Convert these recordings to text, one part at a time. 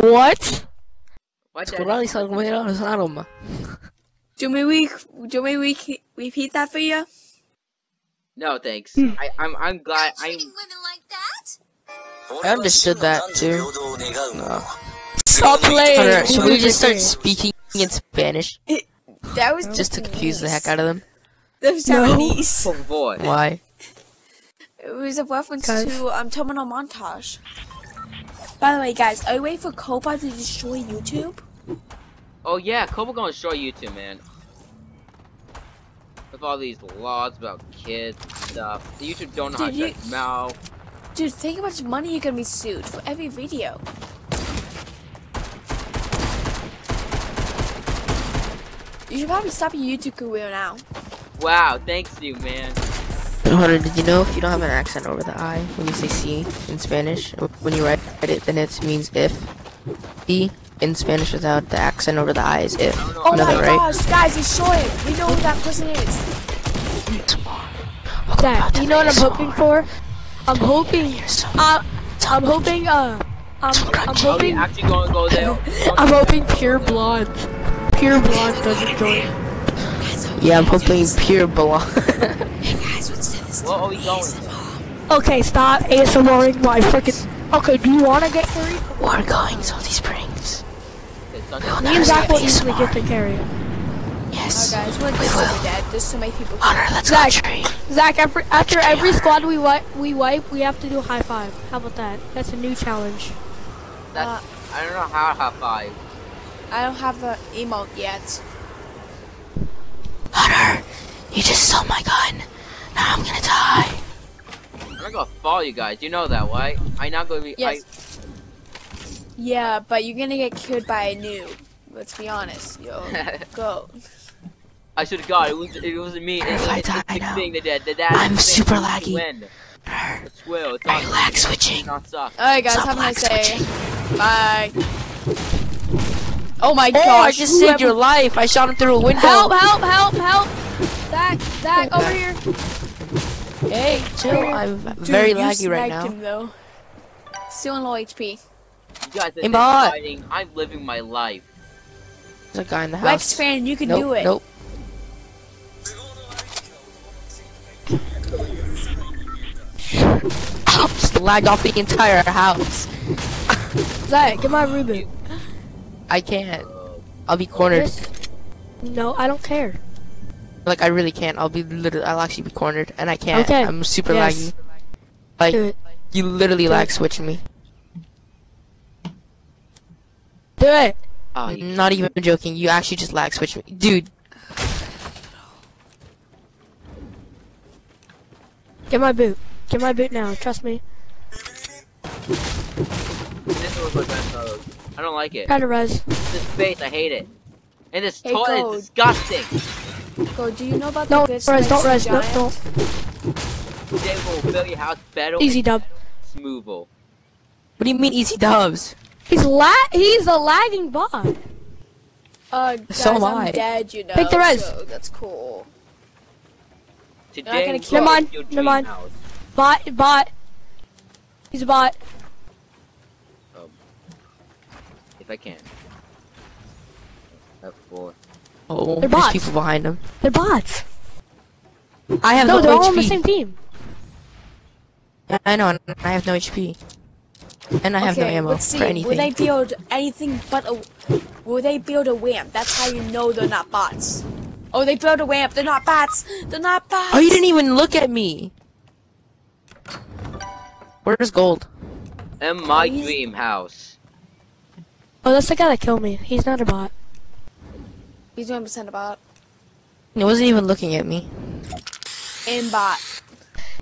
What? What did Squirrel sa gumero sa aroma. Do me we do me we repeat that for you? No, thanks. Hmm. I, I'm I'm glad I'm like? I understood that too. No. Stop playing. Hunter, should we just start speaking in Spanish That was just to confuse the heck out of them? That was Japanese. oh boy. Why? It was a reference Guys. to um terminal montage. By the way, guys, are you waiting for COPPA to destroy YouTube? Oh yeah, Cobra gonna destroy YouTube, man. With all these laws about kids and stuff. YouTube don't know how to you- shut mouth. Dude, think how much money you're gonna be sued for every video. You should probably stop your YouTube career now. Wow, thanks you, man. Hunter, did you know if you don't have an accent over the I when you say C in Spanish, when you write it, then it means if. E in Spanish without the accent over the I is if. Oh You know my right? gosh, guys, he's showing. We know who that person is. Zach, you know what I'm hoping for? I'm hoping. Uh, I'm hoping. Uh, I'm, I'm hoping. actually gonna go there? I'm hoping pure blonde. Pure blonde doesn't join. Yeah, I'm hoping pure blonde. Where are we going? Okay, stop ASMRing my freaking. Okay, do you want to get carried? We're going to these springs. It's Me and Zach will easily get the carry. Yes. Oh, guys, we're just so dead. Just to make people. Hunter, let's Zach. go tree. Zach, after, after every squad we wipe, we wipe, we have to do a high five. How about that? That's a new challenge. That's, uh, I don't know how to high five. I don't have the emote yet. Hunter, you just stole my gun. Now I'm gonna die. I'm not gonna follow you guys. You know that, right? I'm not gonna be. Yes. Yeah, but you're gonna get killed by a noob. Let's be honest, yo. Go. I should have got it. Was, it wasn't me. If I the die big now, thing that did. That, that I'm super laggy. I swear, it's not. you lag switching? Alright, guys, Stop have a nice day. switching. Bye. Oh my Oh, I just saved your life. I shot him through a window. Help, help, help, help! Zach, Zach, over here. Hey, chill. I'm very Dude, you laggy right snagged now. Him, though. Still in low HP. You guys are Aimbot. fighting. I'm living my life. There's a guy in the house. Rex fan, you can nope, do it. Nope. Ow, just lagged off the entire house. Zach, get my reboot. I can't. I'll be cornered. No, I don't care. Like I really can't. I'll be literally. I'll actually be cornered, and I can't. Okay. I'm super Yes. laggy. Like you literally Do lag it. switching me. Do it. Oh, you Not even joking. You actually just lag switch me, dude. Get my boot. Get my boot now. Trust me. This was my best mode. I don't like it. Try to res. This space, I hate it. And this Hey, toilet Gold. is disgusting. Go, do you know about Don't the res. good Don't res. Spicy No, Giant? don't. They will build your house better. Easy dub. Smoothable. What do you mean easy dubs? He's la. He's a lagging bot. Uh, guys, So am I'm I. dead, you know. Take the res. So that's cool. Today, gonna kill- Never mind, never mind. house. Bot. Bot. He's a bot. If I can. That's four. Oh, They're there's bots. people behind them. They're bots. I have No, no, they're all on the same team. I know, and I have no HP. And I have no ammo let's see. for Will anything. they build anything but a? Will they build a ramp? That's how you know they're not bots. Oh, they build a ramp. They're not bots. They're not bots. Oh, you didn't even look at me. Where's gold? In my oh, he's- dream house. Oh, that's the guy that killed me. He's not a bot. He's one percent a bot. He wasn't even looking at me. In bot.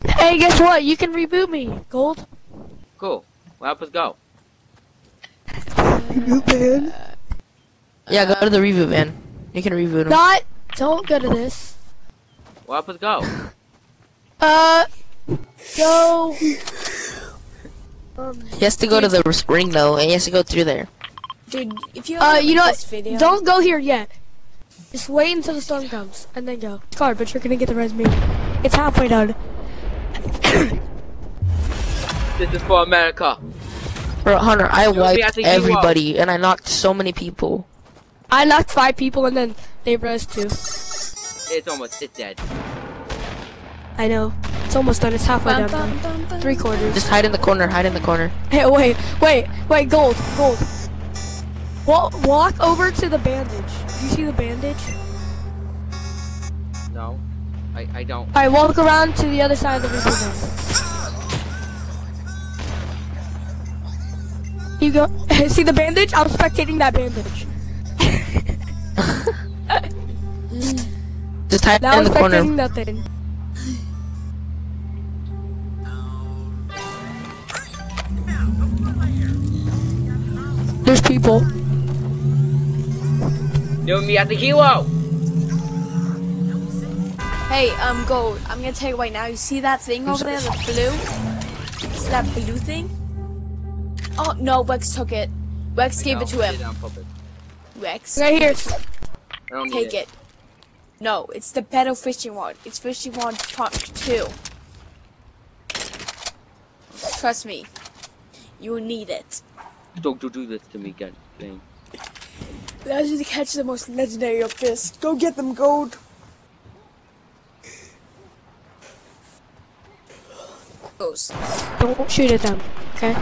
Hey, guess what? You can reboot me. Gold. Cool. Well, help us go. Yeah, go to the reboot, man. You can reboot him. Not. Don't go to this. Well, help us go. Uh. Go. Um. He has to go to the ring though, and he has to go through there. Dude, if you Uh, you know this what? video, Don't go here yet. Just wait until the storm comes, and then go. It's hard, but you're gonna get the res meter. It's halfway done. This is for America. Bro, Hunter, I You'll wiped at the Ewok. everybody and I knocked so many people. I knocked five people and then they rose two. It's almost, it's dead. I know. It's almost done. It's halfway done. Three quarters. Just hide in the corner, hide in the corner. Hey, wait, wait, wait, gold, gold. Walk, walk over to the bandage. Do you see the bandage? No, I, I don't. Alright, walk around to the other side of the river then. You go. see the bandage? I'm spectating that bandage. Just hide Now in I'm the corner. spectating nothing. There's people. You and me at the kilo. Hey, um, Gold, I'm gonna tell you right now, you see that thing over there, the blue? See that blue thing? Oh, no, Rex took it. Rex gave No, it to I him. did it on purpose. Rex, Right here. I don't need take it. No, it's the better fishing rod. It's fishing rod part two. Trust me. You will need it. Don't do, do this to me again. Thing. Allows you to catch the most legendary of fish. Go get them, Gold. Goes. Don't shoot at them. Okay.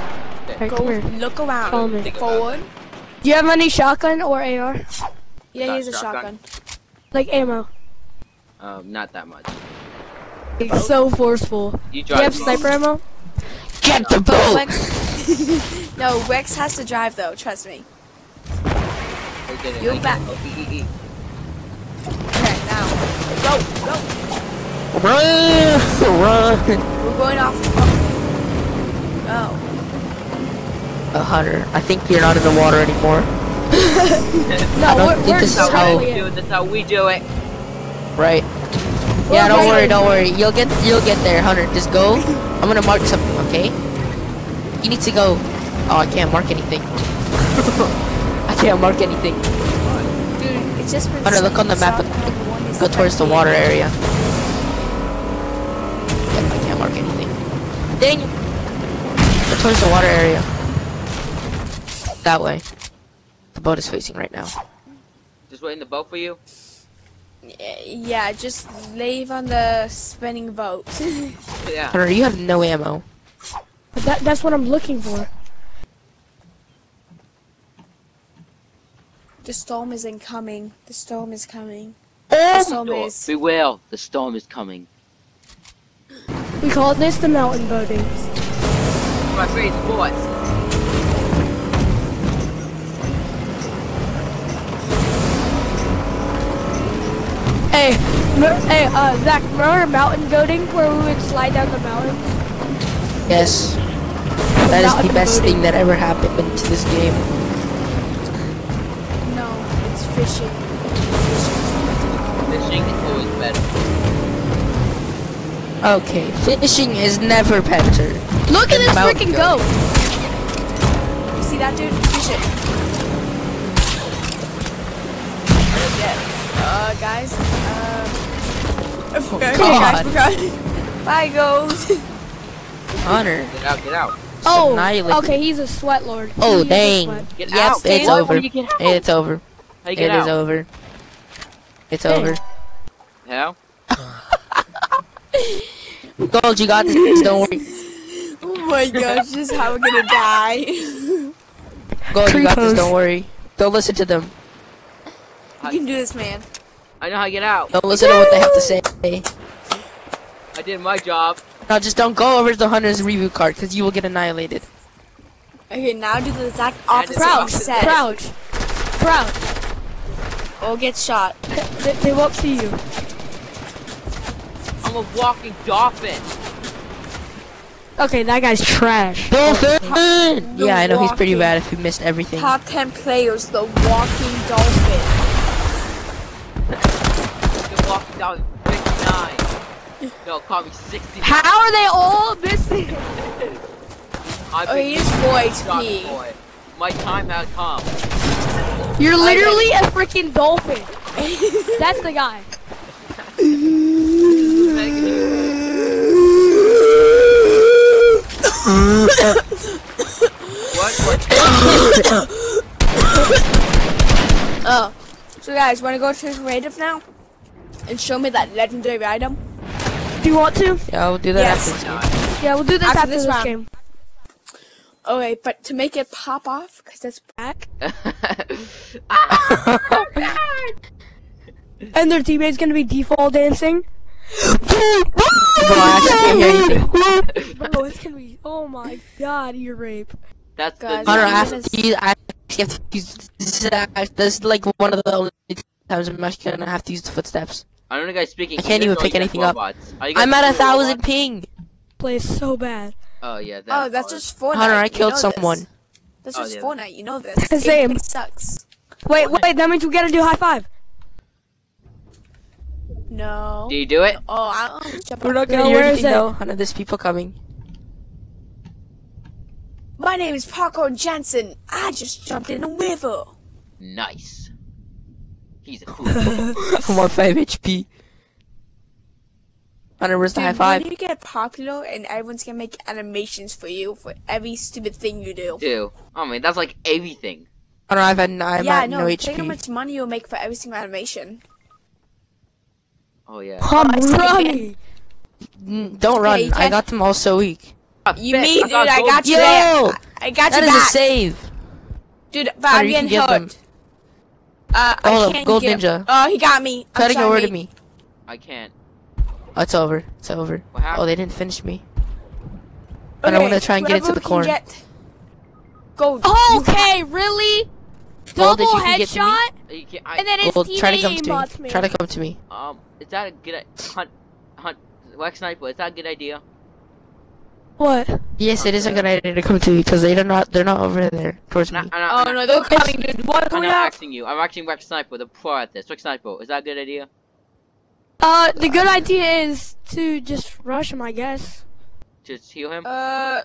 Okay, Go come here. look around. Follow me. Forward. Do you have any shotgun or AR? Yeah, Got here's a shotgun. shotgun. Like ammo. Um, not that much. It's so forceful. You Do you have sniper ammo? Get the But boat! No, Rex has to drive though. Trust me. I did it. You're back. it. Oh. Okay, now go, go. Run! Run! We're going off. Oh, Uh, Hunter, I think you're not in the water anymore. No, I don't we're, think we're this is That's how how- we do it. That's how we do it. Right? Yeah, don't worry, don't worry. You'll get you'll get there, Hunter. Just go. I'm gonna mark something, okay? You need to go. Oh, I can't mark anything. I can't mark anything. dude, it's just been. Hunter, look on the map. shotgun, one is Go towards the water area. Yep, I can't mark anything. Dang! Go towards the water area. That way. The boat is facing right now. Just waiting the boat for you. Yeah, just leave on the spinning boat. Yeah. Hunter, you have no ammo. But that, that's what I'm looking for. The storm is incoming. The storm is coming. Oh! The storm Door. is. Beware, the storm is coming. We call this the mountain boating. My favorite sports. Hey, m- hey, uh, Zach, remember mountain goating where we would slide down the mountains? Yes. That is the best boating. thing that ever happened to this game. No, it's fishing. Fishing is always better. Okay, fishing is never better. Look at this freaking goat. goat. You see that, dude? Fish it. Uh, guys. Uh, I forgot. Okay, guys. Bye, gold. Hunter. Get out, get out. Oh, okay, he's a sweat lord. Oh, He dang. Get Yep, out. it's Get over. Will you get out? It's over. How you It get is over. It's Hey. over. Oh how? Gold, you got this. Don't worry. oh my gosh, this is how we're gonna die. Gold, you got this. Don't worry. Don't listen to them. you can do this, man. I know how to get out. Don't listen to what they have to say. I did my job. Now just don't go over to the Hunter's reboot card because you will get annihilated. Okay, now do the exact opposite just Crouch, crouch, crouch. Or get shot. They, they won't see you. I'm a walking dolphin. Okay, that guy's trash. Dolphin! The Yeah, I know he's pretty bad if he missed everything. Top 10 players, the walking dolphin. I'm walking down 59. No, call me 60. How are they all missing? I've Oh, been he is 4 HP. My time has come. You're literally a freaking dolphin. That's the guy. What? Oh. So guys, wanna go to creative now? And show me that legendary item? Do you want to? Yeah, we'll do that Yes. after this game. Yeah, we'll do this After after, this this, game. Okay, but to make it pop off, because that's Back. Ah! And their teammate's gonna be default dancing. Bro, I can't hear anything. Bro, it's gonna be. Oh my god, ear rape. That's the Guys, Hunter, I I'm have gonna use, I have to use, this is, this is like one of the only times I'm actually gonna have to use the footsteps. I don't know guys speaking. I can't even pick anything up. robots? Are I'm at a thousand robots? ping. Plays so bad. Oh yeah. That Oh, that's part. just Fortnite. Hunter, I you killed know someone. This. That's Oh, just yeah. Fortnite, you know this. Same. It sucks. Wait, wait, that means we gotta do high five. No. Do you do it? Oh, I'll jump We're not gonna No, hear where is anything it? though. Hunter, there's people coming. My name is Parker Jensen. I just jumped in a river. Nice. He's a cool. I'm on 5 HP. Hunter, where's the Dude, high five? when you get popular and everyone's gonna make animations for you for every stupid thing you do. do. I mean, that's like everything. Hunter, I've had, I'm yeah, I at know. no Think how much money you'll make for every single animation. Oh yeah. I'm I running. Don't run. you I got them all so weak. You Bet, me, dude. I gold. got you Yo! there. I got That you is a back. save. Dude, but Hunter, I'm you can getting get them. hurt. Uh, Hold I up, can't Gold get Ninja. Oh, he got me. I'm Try to go sorry, over to me. I can't. Oh, it's over. It's over. What happened? Oh, they didn't finish me. And I'm Okay, gonna try and get into whoever the can corner. Get... Gold. Oh, okay, really? Gold, did Double you can get to me? headshot, You can't I, and then his Gold, try to teammate come to aimbots me. me. Try to come to me. um, is that a good i- hunt? Hunt. Wax sniper. Is that a good idea? What? Yes, it is a good idea to come to me because they're not. They're not over there towards I'm me. not, I'm not, Oh no, they're coming, dude. What? I'm Hurry not up. asking you. I'm asking Wax sniper, the pro at this. Wax sniper. Is that a good idea? Uh, the good idea is to just rush him, I guess. Just heal him. Uh,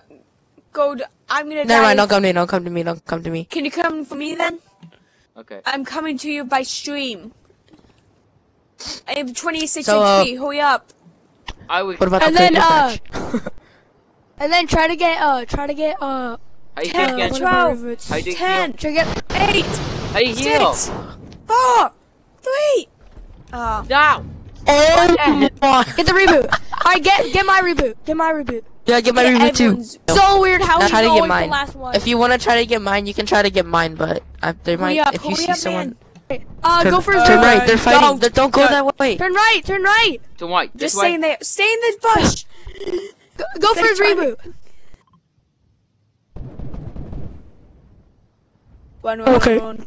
Gold. I'm gonna Never die. mind. Don't come to me. Don't come to me. Don't come to me. Can you come for me then? Okay. I'm coming to you by stream. I have 26 So, uh, HP. Hurry up. I would. What about And the then, uh. And then try to get, uh, try to get, uh, How you Ten, think uh, again? one of twelve, our roots. You 10, Try to get, 8, How you heal? 4, 3. Oh. Down. Oh my! get the reboot. Alright, get, get my reboot. Get my reboot. Yeah, get my Yeah, reboot too. everyone's- So weird how Now he's try to get mine. the last one. If you want to try to get mine, you can try to get mine, but uh, they might. Up, if you see up, someone, man. uh, turn, go for turn reboot. right. They're fighting. don't. Don't, don't go Don't. that way. Turn right, turn right. To white. Just this way. stay in there. Stay in the bush. Go, go for his reboot. Run, run, Okay. run,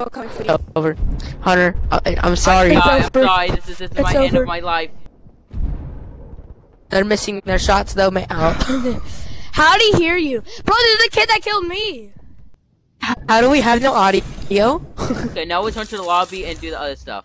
run. Coming for you. Oh, over, Hunter. I, I'm sorry. It's Sorry, I'm over. sorry. This is, this is It's my end over. of my life. They're missing their shots though, man. Oh. How'd he hear you? Bro, this is the kid that killed me. How do we have no audio? Okay, now return to the lobby and do the other stuff.